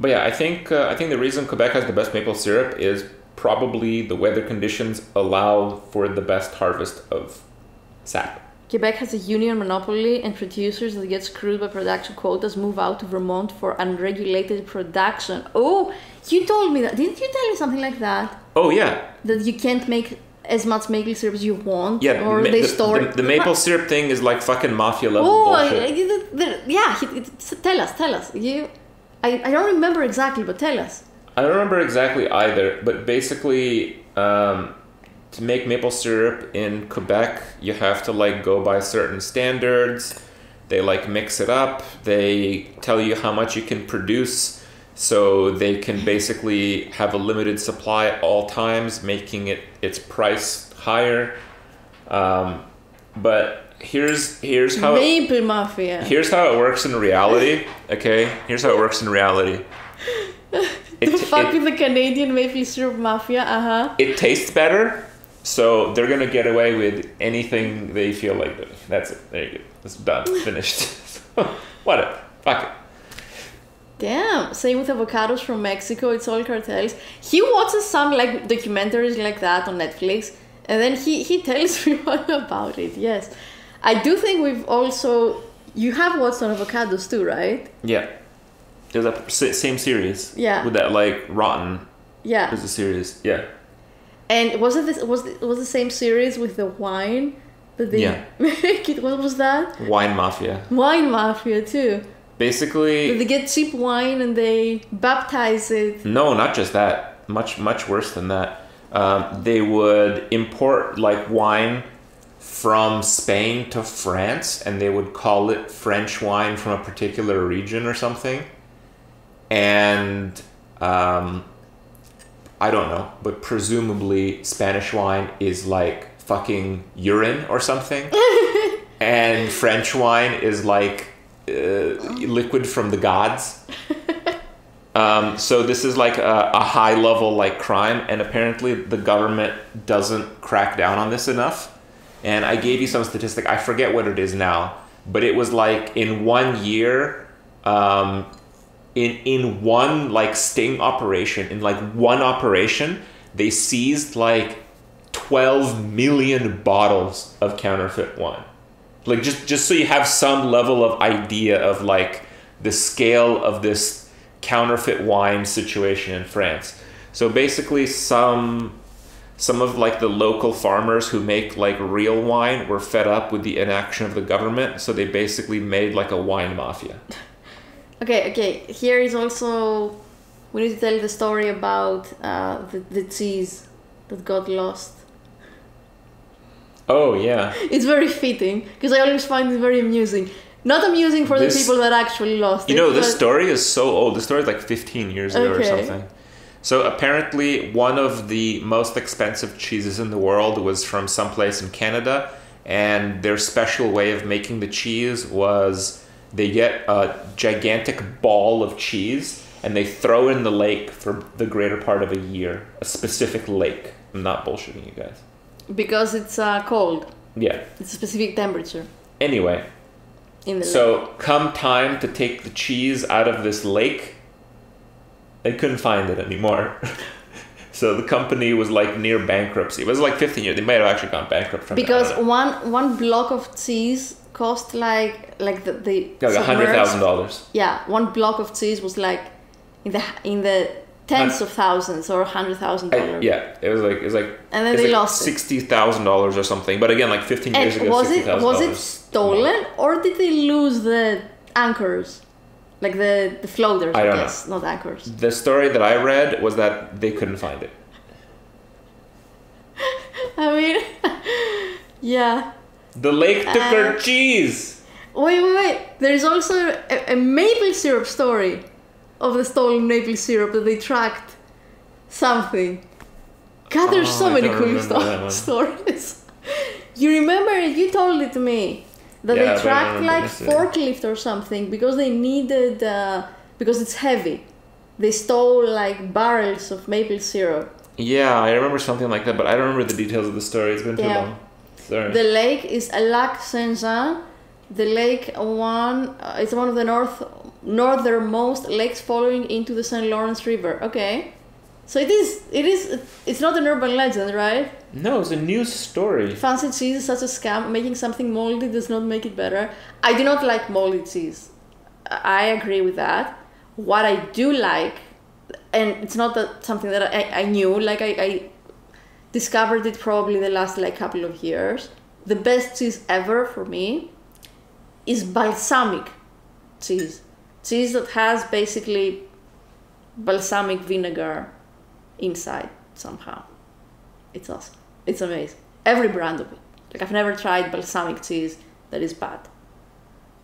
But yeah, I think uh, I think the reason Quebec has the best maple syrup is probably the weather conditions allow for the best harvest of sap. Quebec has a union monopoly, and producers that get screwed by production quotas move out to Vermont for unregulated production. Oh, you told me that. Didn't you tell me something like that? Oh yeah, That you can't make as much maple syrup as you want, yeah. or ma- they the, store the, the maple syrup thing is like fucking mafia level Oh, bullshit. Yeah. he- Tell us, tell us. You, I, I don't remember exactly, but tell us. I don't remember exactly either, but basically, um, to make maple syrup in Quebec, you have to like go by certain standards. They like mix it up. They tell you how much you can produce, so they can basically have a limited supply at all times, making it its price higher. Um, but here's here's how it, Maple mafia. here's how it works in reality. Okay, here's how it works in reality. It, the fuck it- with the Canadian maple syrup mafia. Uh huh. it tastes better, so they're gonna get away with anything they feel like doing. That's it. There you go. It's done. Finished. Whatever. Fuck it. Damn. Same with avocados from Mexico. It's all cartels. He watches some like documentaries like that on Netflix, and then he he tells me all about it. Yes, I do think we've also. You have watched on avocados too, right? Yeah. It was a same series. Yeah. With that like rotten Yeah. was a series. Yeah. And was it this was it was the same series with the wine that they Yeah. make it? What was that? Wine mafia. Wine mafia too. Basically. They get cheap wine and they baptize it. No, not just that. Much much worse than that. Um, they would import like wine from Spain to France, and they would call it French wine from a particular region or something. And um, I don't know, but presumably Spanish wine is like fucking urine or something, and French wine is like uh, liquid from the gods. Um, so this is like a, a high level like crime, and apparently the government doesn't crack down on this enough. And I gave you some statistic. I forget what it is now, but it was like in one year, um, in in one like sting operation, in like one operation, they seized like twelve million bottles of counterfeit wine. Like just just so you have some level of idea of like the scale of this counterfeit wine situation in France. So basically some some of like the local farmers who make like real wine were fed up with the inaction of the government, so they basically made like a wine mafia. Okay, okay. Here is also we need to tell the story about uh, the the cheese that got lost. Oh yeah. It's very fitting because I always find it very amusing. Not amusing for This- the people that actually lost You it. know, this story is so old. The story is like 15 years ago or something. So apparently, one of the most expensive cheeses in the world was from someplace in Canada, and their special way of making the cheese was they get a gigantic ball of cheese and they throw in the lake for the greater part of a year. A specific lake. I'm not bullshitting you guys. because it's uh, cold. Yeah. It's a specific temperature Anyway, in the lake. So, come time to take the cheese out of this lake, they couldn't find it anymore. so the company was like near bankruptcy. It was like 15 years. They might have actually gone bankrupt from because. One one block of cheese cost like like the the like a hundred thousand dollars. Yeah, one block of cheese was like in the in the tens of thousands or hundred thousand dollars. Yeah, it was like it was like And then they like lost sixty thousand dollars or something. But again, like 15 years And ago, was it was it stolen or did they lose the anchors, like the the floaters? I know. guess, not anchors. The story that I read was that they couldn't find it. I mean, yeah. The lake took Uh, our cheese. Wait, wait, wait. There is also a, a maple syrup story of the stolen maple syrup that they tracked something. God, there's Oh, so I many cool sto- stories. you remember? You told it to me that Yeah, they tracked like forklift or something because they needed uh, because it's heavy. They stole like barrels of maple syrup. Yeah, I remember something like that, but I don't remember the details of the story. It's been too Yeah. long. Sorry. The lake is a Lac Saint Jean. The lake one, uh, it's one of the north northernmost lakes following into the St. Lawrence River. Okay. So it is, it is, it's not an urban legend, right? No, it's a news story. Fancy cheese is such a scam. Making something moldy does not make it better. I do not like moldy cheese. I agree with that. What I do like, and it's not that something that I, I knew, like I, I discovered it probably the last like couple of years. The best cheese ever for me is balsamic cheese. Cheese that has basically balsamic vinegar inside somehow. It's awesome. It's amazing. Every brand of it. Like I've never tried balsamic cheese that is bad.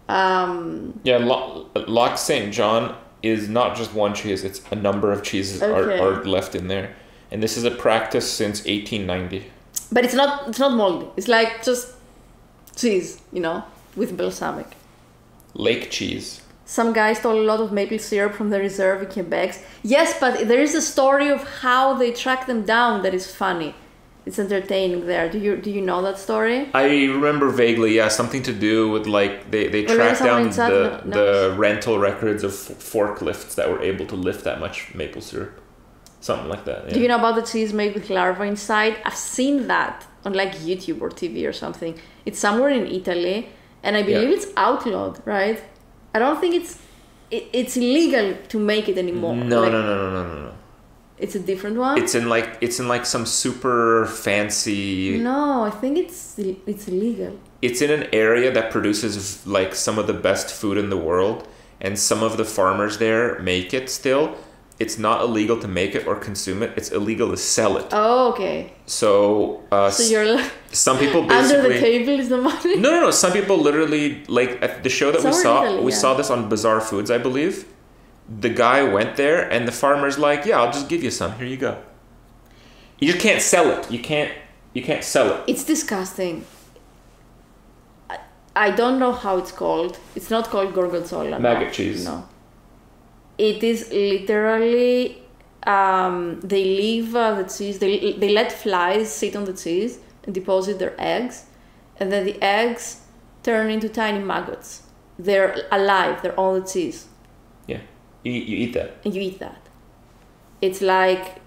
Um, Yeah, Lo- Lac St. Jean is not just one cheese, it's a number of cheeses Okay. are, are left in there. And this is a practice since 1890. but it's not it's not moldy. It's like just cheese, you know, with balsamic. Lake cheese. Some guy stole a lot of maple syrup from the reserve in Quebec. Yes, but there is a story of how they track them down that is funny. It's entertaining there. Do you do you know that story? I remember vaguely, yeah, something to do with like they, they Well, tracked down the, Czech- the rental records of forklifts that were able to lift that much maple syrup. Something like that. Yeah. Do you know about the cheese made with larvae inside? I've seen that on like YouTube or TV or something. It's somewhere in Italy, and I believe Yeah. it's outlawed, right? I don't think it's it, it's illegal to make it anymore. no, Like, no, no, no, no, no, no. It's a different one. It's in like it's in like some super fancy. no, I think it's it's illegal. It's in an area that produces like some of the best food in the world, and some of the farmers there make it still. It's not illegal to make it or consume it. It's illegal to sell it. Oh, okay. So, uh, So you're some people under the table is the money. No, no, no. Some people literally like at the show that we saw. Italy, we yeah. saw this on Bizarre Foods, I believe. The guy went there, and the farmer's like, "Yeah, I'll just give you some. Here you go." You just can't sell it. You can't. You can't sell it. It's disgusting. I, I don't know how it's called. It's not called gorgonzola. no. Maggot cheese. No. It is literally um, they leave uh, the cheese. They they let flies sit on the cheese and deposit their eggs, and then the eggs turn into tiny maggots. They're alive. They're on the cheese, Yeah, you, you eat that. and you eat that. It's like,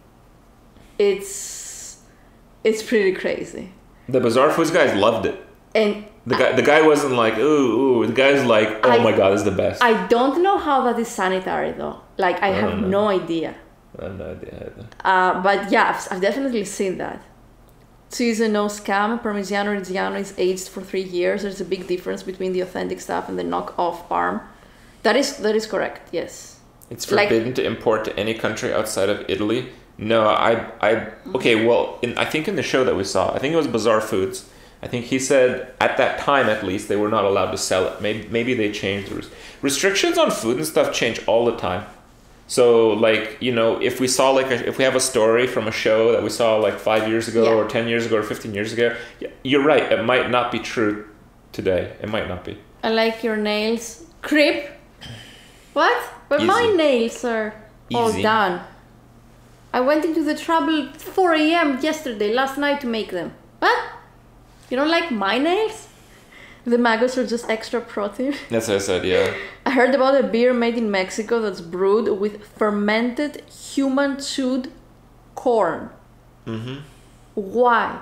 it's, it's pretty crazy. The Bizarre Foods guys loved it. And The guy, the guy wasn't like, ooh, ooh. The guy's like, oh I- my god, this is the best. I, I don't know how that is sanitary though. Like I have know. no idea. have no idea. either. Uh, but yeah, I've, I've definitely seen that. Cheese and no scam. Parmigiano Reggiano is aged for three years. There's a big difference between the authentic stuff and the knockoff Parm. That is that is correct. Yes. It's Like- forbidden to import to any country outside of Italy. No, I, I, okay. Well, in, I think in the show that we saw, I think it was Bizarre Foods. I think he said at that time, at least, they were not allowed to sell it. Maybe, maybe they changed the res- restrictions on food and stuff change all the time. So, like, you know, if we saw like a, if we have a story from a show that we saw like five years ago Yeah. or ten years ago or fifteen years ago, you're right. It might not be true today. It might not be. I like your nails. Kripp. What? But my nails are all done. I went into the trouble 4 a.m. yesterday, last night to make them. You don't like my nails? The maggots are just extra protein. That's what I said. Yeah. I heard about a beer made in Mexico that's brewed with fermented human chewed corn. Mm-hmm. Why?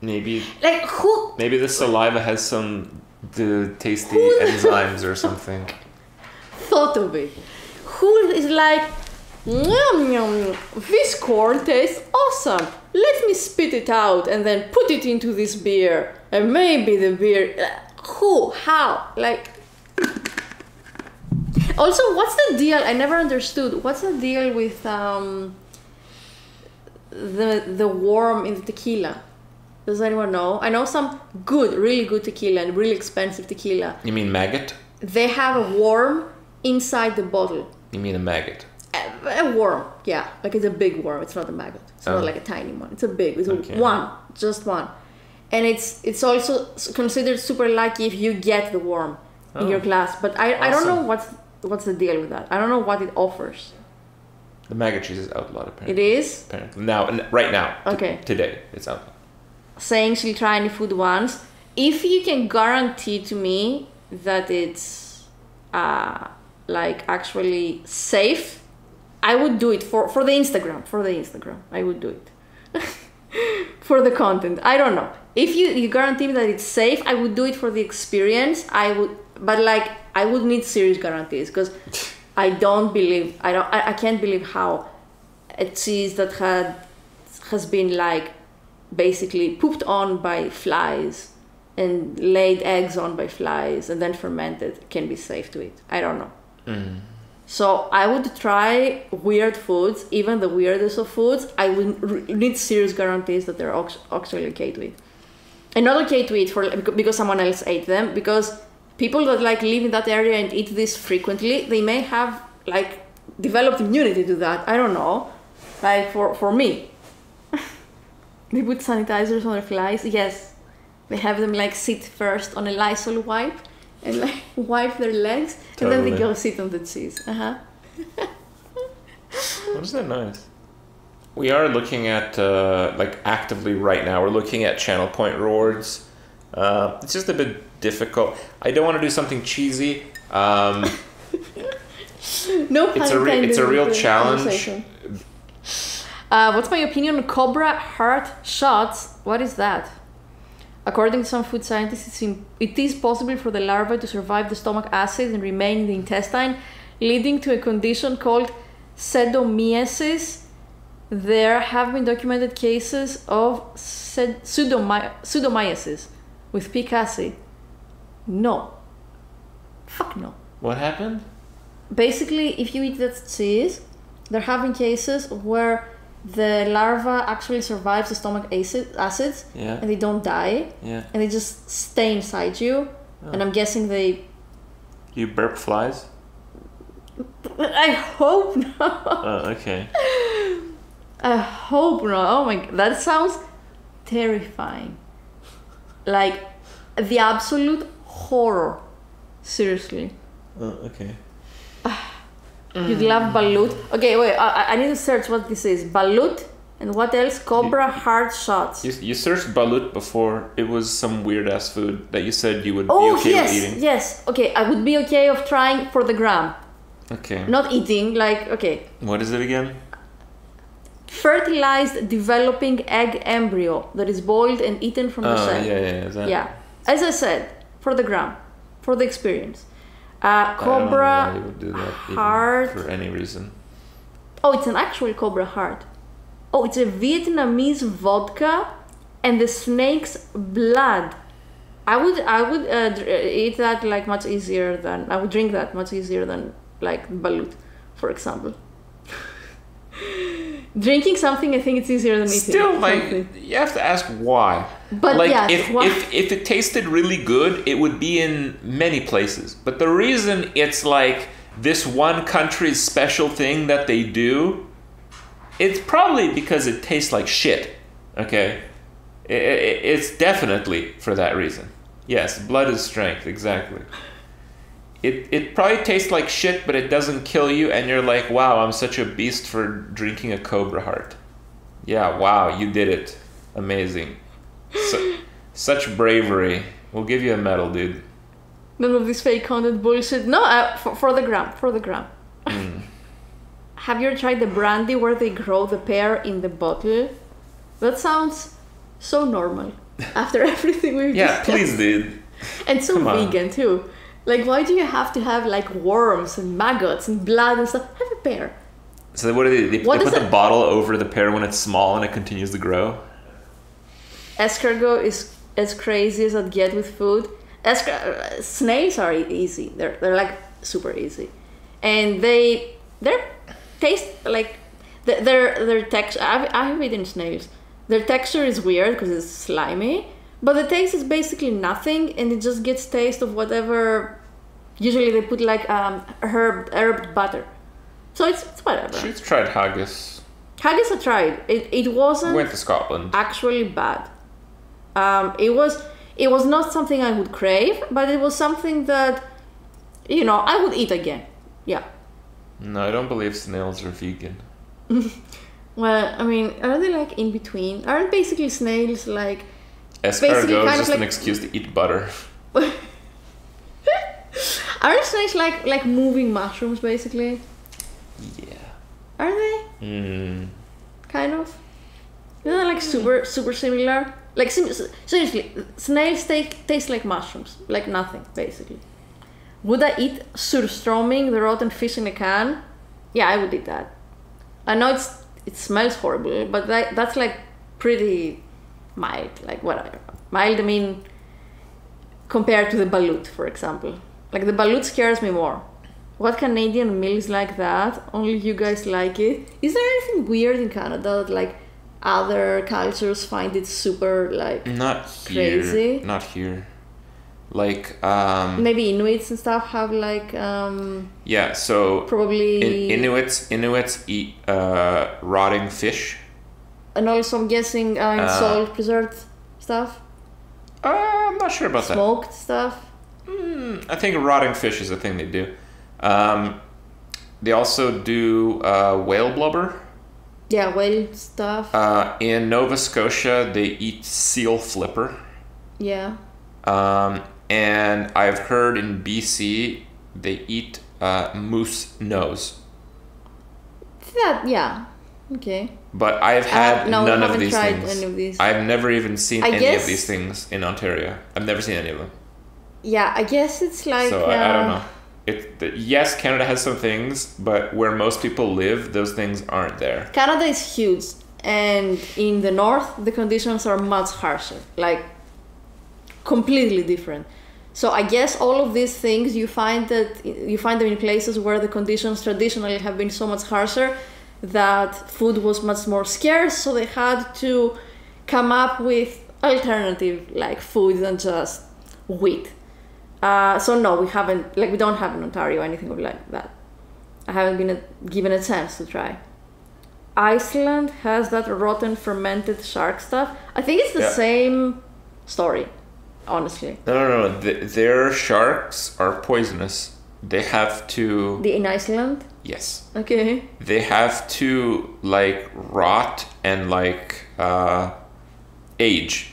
Maybe Like who Maybe the saliva has some the tasty enzymes or something. thought of it? Who is like, "Yum, yum, this corn tastes awesome. Let me spit it out and then put it into this beer. And maybe the beer. uh, Who? How? Like. Also, what's the deal? I never understood. What's the deal with um, the the worm in the tequila? Does anyone know? I know some good, really good tequila and really expensive tequila. You mean maggot? They have a worm inside the bottle. You mean a maggot? A, worm, yeah. Like it's a big worm. It's not a maggot. It's Oh. not like a tiny one. It's a big. It's Okay. one, just one. And it's it's also considered super lucky if you get the worm in Oh. your glass. But I, I don't know what's what's the deal with that. I don't know what it offers. The maggot cheese is outlawed It apparently. is Apparently. Now, right now. Okay. today, it's outlawed. saying she'll try any food once. If you can guarantee to me that it's uh, like actually safe, I would do it for for the Instagram. For the Instagram, I would do it. for the content, I don't know. If you you guarantee me that it's safe, I would do it for the experience. I would, but like I would need serious guarantees because I don't believe I don't I, I can't believe how a cheese that had has been like basically pooped on by flies and laid eggs on by flies and then fermented can be safe to eat. I don't know. Mm. So I would try weird foods, even the weirdest of foods. I would need serious guarantees that they're actually okay to eat, and not okay to eat for because someone else ate them. Because people that like live in that area and eat this frequently, they may have like developed immunity to that. I don't know. Like for for me, they put sanitizers on their flies. Yes, they have them like sit first on a Lysol wipe and like wipe their legs, and then they go sit on the cheese. Uh huh. Wasn't that nice? We are looking at uh, like actively right now. We're looking at channel point rewards. Uh, it's just a bit difficult. I don't want to do something cheesy. Um, No It's a re- it's a real challenge. Uh, what's my opinion on Cobra heart shots? What is that? According to some food scientists, it's in, it is possible for the larva to survive the stomach acid and remain in the intestine, leading to a condition called pseudomyiasis. There have been documented cases of sed- pseudomy- pseudomyiasis with peak acid. No. Fuck no what happened? basically if you eat that cheese there have been cases where the larva actually survives the stomach acid, acids Yeah, and they don't die. Yeah. and they just stay inside you. Oh. And i'm guessing they You burp flies? i hope not. Oh, okay. i hope not. Oh my god that sounds terrifying. Like the absolute horror. Seriously. Oh, okay. You'd love balut. Okay, wait. I, I need to search what this is. Balut and what else? Cobra heart shots. You, you searched balut before. It was some weird ass food that you said you would oh be okay yes, with eating. yes. Okay, I would be okay of trying for the gram, Okay. not eating. Like okay, What is it again? fertilized developing egg embryo that is boiled and eaten from the Oh, shell. yeah, yeah. That? Yeah. As I said, for the gram, for the experience. Uh, I don't know why cobra. would do heart. for any reason. Oh, it's an actual cobra heart. Oh, it's a Vietnamese vodka and the snake's blood. I would I would uh, eat that like much easier than I would drink that much easier than like balut, for example. Drinking something, I think it's easier than eating. Still, like something. you have to ask why. But like yes, if, why- if if it tasted really good, it would be in many places. But the reason it's like this one country's special thing that they do, it's probably because it tastes like shit. Okay, I- I- it's definitely for that reason. Yes, blood is strength. Exactly. It, it probably tastes like shit, but it doesn't kill you, and you're like, wow, I'm such a beast for drinking a cobra heart. Yeah, wow, you did it. Amazing. Su- such bravery. We'll give you a medal, dude. None of this fake content bullshit. No, uh, for, for the gram, for the gram. Mm. Have you ever tried the brandy where they grow the pear in the bottle? That sounds so normal. After everything we've Yeah, discussed. please, dude. And so vegan too. Like, why do you have to have like worms and maggots and blood and stuff? Have a pear. So what do they? They, What they put the bottle over the pear when it's small and it continues to grow. Escargot is as crazy as I'd get with food. Escar- uh, snails are easy. They're they're like super easy, and they their taste like th- their their texture. I've, I have eaten snails. Their texture is weird because it's slimy, but the taste is basically nothing, and it just gets taste of whatever. Usually they put like um, herb herb butter, so it's, it's whatever. She's tried haggis. Haggis I tried. It it wasn't Went to Scotland. actually bad. Um, it was it was not something I would crave, but it was something that you know I would eat again. Yeah. No, I don't believe snails are vegan. Well, I mean, are they like in between? Aren't basically snails like? Is kind of just an excuse to eat butter. Aren't snakes like like moving mushrooms basically? Yeah. Are they? Mm. Kind of. Isn't that like super super similar? Like sim- seriously, snails take, taste like mushrooms, like nothing basically. Would I eat surströmming, the rotten fish in a can? Yeah, I would eat that. I know it's it smells horrible, but that, that's like pretty mild. Like whatever. Mild, I mean, compared to the balut, for example. Like the balut scares me more. What Canadian meal is like that? Only you guys like it. Is there anything weird in Canada that like other cultures find it super like Not here. Crazy. Not here. Like um maybe Inuits and stuff have like um yeah, so probably in, Inuits Inuits eat uh rotting fish. And also I'm guessing uh, Uh, salt preserved stuff, Uh, I'm not sure about that. smoked stuff. Mm, I think rotting fish is a thing they do. Um, they also do uh, whale blubber. Yeah, whale stuff. Uh, in Nova Scotia, they eat seal flipper. yeah. Um, and I've heard in BC they eat uh, moose nose. That yeah. Okay. But I've Uh, had no, we none of these tried things. any of these. I've never even seen I any guess- of these things in Ontario. I've never seen any of them. Yeah, I guess it's like so I, I don't uh, know. It, the, yes, Canada has some things, but where most people live, those things aren't there. Canada is huge, and in the north, the conditions are much harsher, like completely different. So I guess all of these things you find that you find them in places where the conditions traditionally have been so much harsher that food was much more scarce. So they had to come up with alternative like food than just wheat. Uh, so no, we haven't like we don't have in Ontario anything like that. I haven't been a, given a chance to try. Iceland has that rotten fermented shark stuff. I think it's the Yeah. same story, honestly. No, no, no. Th their sharks are poisonous. They have to. The in Iceland. Yes. Okay. They have to like rot and like uh, age.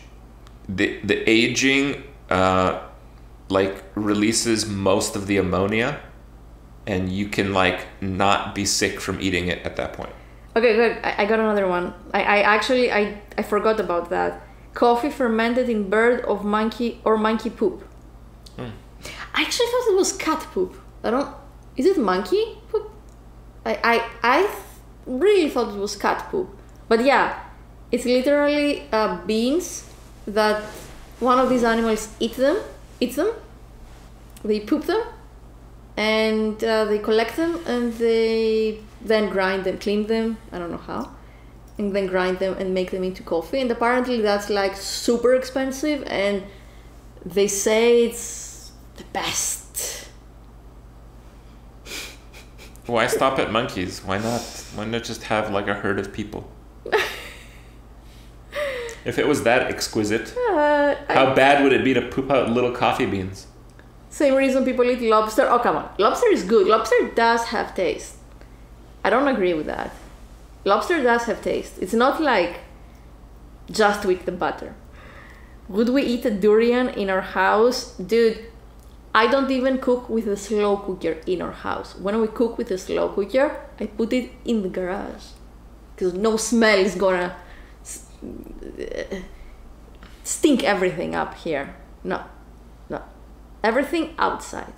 The the aging uh, like releases most of the ammonia, and you can like not be sick from eating it at that point. Okay, good. I, I got another one. I, I actually I, I forgot about that. Coffee fermented in bird of monkey or monkey poop. Hmm. I actually thought it was cat poop. I don't. Is it monkey poop? I I I really thought it was cat poop. But yeah, it's literally uh, beans that one of these animals eat them, eats them. They poop them, and uh, they collect them, and they then grind them, clean them. I don't know how, and then grind them and make them into coffee. And apparently that's like super expensive, and they say it's the best. Why stop at monkeys? Why not? Why not just have like a herd of people? if it was that exquisite, Uh, I- how bad would it be to poop out little coffee beans? Same reason people eat lobster. Oh, come on. Lobster is good. Lobster does have taste. I don't agree with that. Lobster does have taste. It's not like just with the butter. Would we eat a durian in our house? Dude, I don't even cook with a slow cooker in our house. When we cook with a slow cooker, I put it in the garage. Because no smell is gonna stink everything up here. No, no. Everything outside.